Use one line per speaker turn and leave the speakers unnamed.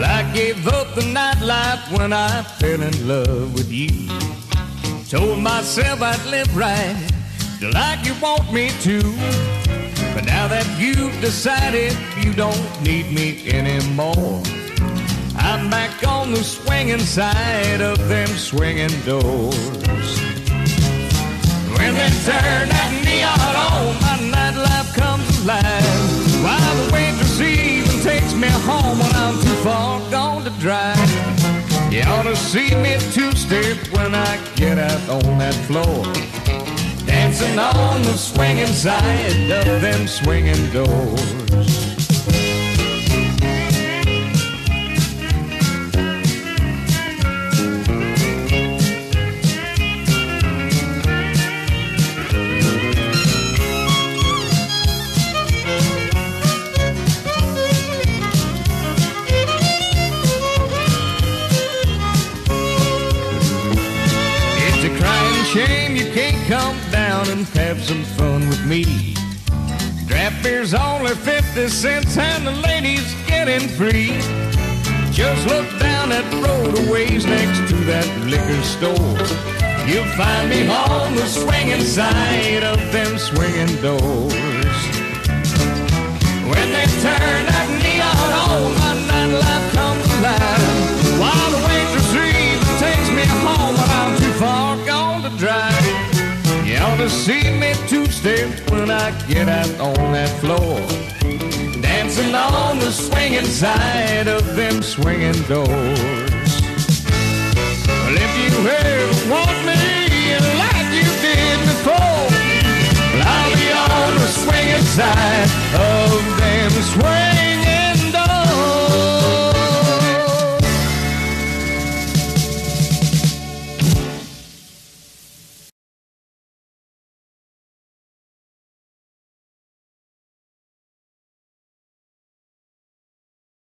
Well, I gave up the nightlife when I fell in love with you. Told myself I'd live right, like you want me to. But now that you've decided you don't need me anymore, I'm back on the swinging side of them swinging doors. When they turn that neon on, my nightlife comes alive. While the waitress even takes me home when I'm far gone to drive. You ought to see me two-step when I get out on that floor. Dancing on the swinging side of them swinging doors. Shame you can't come down and have some fun with me. Draft beer's only 50 cents and the ladies getting free. Just look down that road a ways next to that liquor store. You'll find me on the swinging side of them swinging doors. See me two-step when I get out on that floor. Dancing on the swinging side of them swinging doors. Well, if you ever want me like you did before, I'll be on the swinging side of them swinging